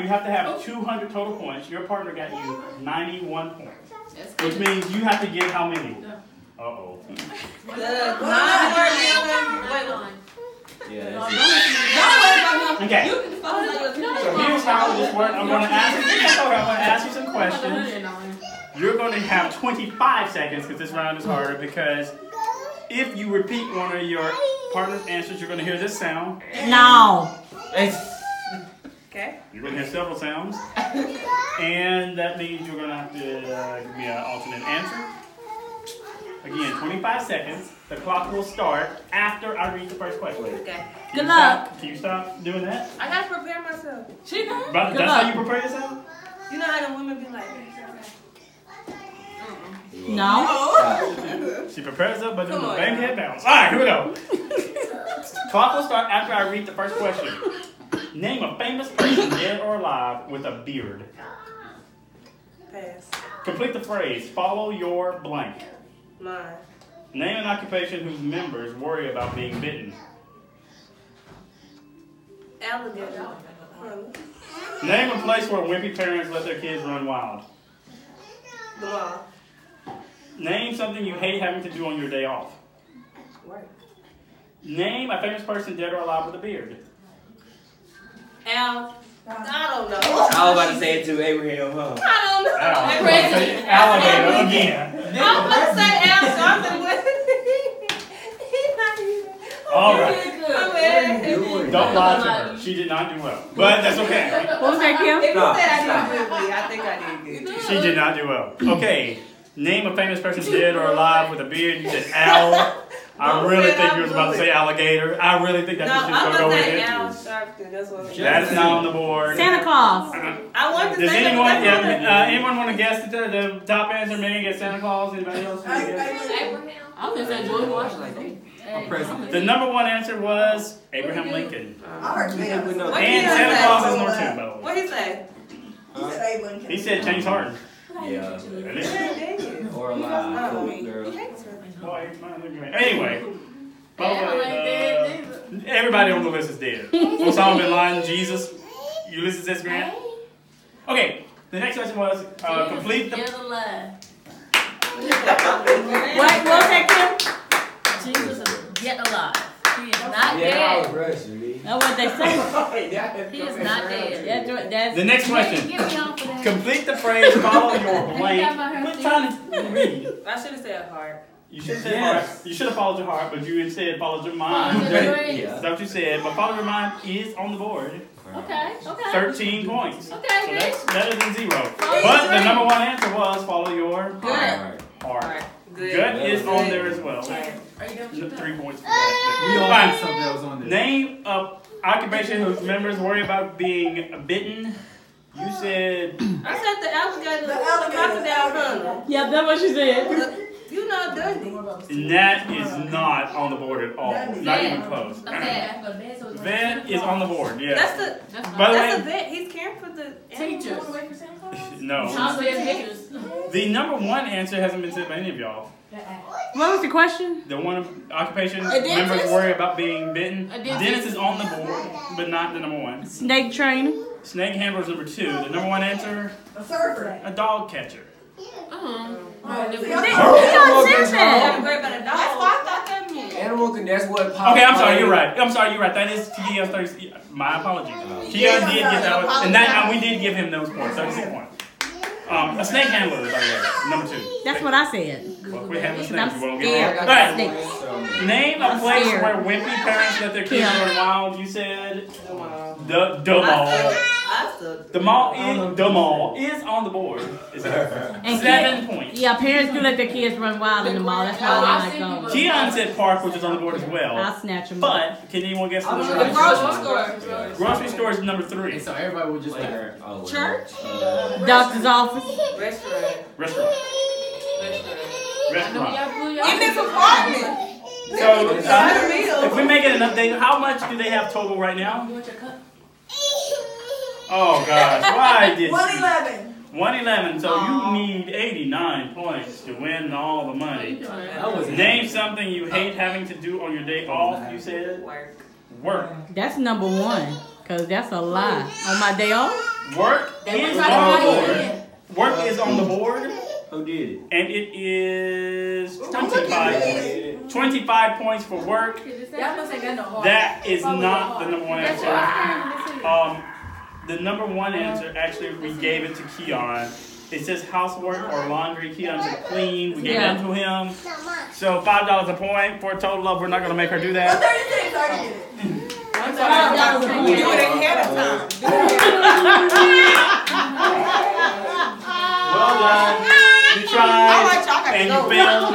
you have to have 200 total points. Your partner got you 91 points, which means you have to give how many? Uh oh. The nine word Wait, Yeah, don't that's worry about him. Okay. You can focus on your So here's how this works. I'm going to ask you. I'm going to ask you some questions. You're going to have 25 seconds because this round is harder. Because if you repeat one of your partner's answers, you're going to hear this sound. No. it. Okay. You're going to hear several sounds, and that means you're going to have to uh, give me an alternate answer. Again, 25 seconds. The clock will start after I read the first question. Okay. Can Good you luck. Stop, can you stop doing that? I gotta prepare myself. She done. But Good that's luck. how you prepare yourself? You know how the women be like. No. She prepares herself, but then the bang y'all. head bounce. All right, here we go. Clock will start after I read the first question. Name a famous person, dead or alive, with a beard. Pass. Complete the phrase. Follow your blank. Mine. Name an occupation whose members worry about being bitten. Alligator. Name a place where wimpy parents let their kids run wild. The mall. Name something you hate having to do on your day off. Work. Name a famous person, dead or alive, with a beard. Al. I don't know. I was about to say it to Abraham, huh? I don't know. Al. I'm ready. Alligator again. I'm about to say Al, so I'm gonna. He's not even. All right. I'm ready. Don't lie to her. She did not do well. But that's okay. What was that, Kim? If you Stop, said I did good, I think I did good. She did not do well. Okay. Name a famous person dead or alive with a beard. You said Al. I really think you was about to say alligator. I really think No, that's what I'm she was going to gonna go say with. Al Sharpton. That's what That's not on the board. Santa Claus. I want to Does say anyone, that, yeah, that's uh, anyone want to guess the, the top answer? Megan get Santa Claus. Anybody else? want to guess? Abraham. I'm gonna say George Washington. I'm present. The number one answer was Abraham Lincoln. I heard Yeah, know. What And did he Santa say? Claus is number two, by the way. What he say? He said Abraham. He said James Harden. Yeah. Really? Dang Or alive. Oh. Cool girl. Boy, man, look at me. Anyway, by the Abraham ain't way, dead uh, everybody on the list is dead. Osama bin Laden, Jesus, Ulysses S. Grant. Okay, the next question was uh, complete the. Dead alive. What, what was that, Kim? Jesus is yet alive. He is not Yeah, I was dead. rushing, me. That's what they say. He is not dead. That's what, that's. The next question. Get me off of that. Complete the phrase. Follow your blank. Quit trying to read. I should have said heart. You should have said Yes. heart. You should have followed your heart, but you instead followed your Follow mind. your That's what you said. But follow your mind is on the board. Okay, okay. 13 points. Okay, So that's better than zero. Follow But the number one answer was follow your Good. heart. Heart. Good. Gut is on there as well. Right. Are you done with Three points for that. We all Name of occupation whose members worry about being bitten. You said I said the alligator. The alligator. Crocodile hunter. Yep, that's what she said. You know Dundee. and that is not on the board at all. Not even close. Okay. Vet is on the board. Yeah. That's the By the that's a way, vet. He's caring for the Teachers. No. The number one answer hasn't been said by any of y'all. What was the question? The one occupation members worry about being bitten. A dentist. Dentist is on the board, but not the number one. Snake trainer. Snake handler is number two. The number one answer, A surfer. a dog catcher. Uh-huh. See, They- I'm- Dion Animal said control. that. I'm great about a dog. That's what I thought that meant. Animal can, that's what Pop Okay, I'm sorry. You're right. I'm sorry. You're right. That is Keon thirty. My apologies. Keon did get that one, and that and we did give him those points. Thirty-six points. Um, a snake handler, by the way, number two. That's what I said. Well, we have a snake. I'm We won't scared. get that. All right. Snakes. Name a I'm place scared. where wimpy parents let their kids Yeah. run wild. You said The mall. The the mall. I stood. The mall is the mall is on the board. It's And seven kids- points. Yeah, parents do let their kids run wild in the mall. That's why Oh, I I like see going. people- Keon said park, which is on the board as well. I'll snatch them. But can anyone guess the I'm number? sure The the grocery grocery store. Grocery store is number three. And so everybody would just like, Oh, Church? doctor's office. Restaurant. Restaurant. Restaurant. I know Restaurant. y'all blew Even y'all. if apartment. So uh, if we make it an update, how much do they have total right now? You want your cup? Oh gosh, why did One eleven. 111? So Aw. you need 89 points to win all the money. that was Name something you hate having to do on your day off. You said Work. work. That's number one. Cause that's a lie. On my day off. Work They is on the board. Work is on the board, Who did it? and it is 25 points. 25 points for work. Y'all must ain't got no heart. That is not the number one answer. Um, the number one answer, actually, we gave it to Keon. It says housework or laundry. Keon said clean. We gave Yeah. that to him. So five dollars a point for a total of. We're not gonna make her do Well, that. thirty-six, I did it. One Five time. dollars a Do point. it ahead of time. Do it ahead of Well done. You tried like and you failed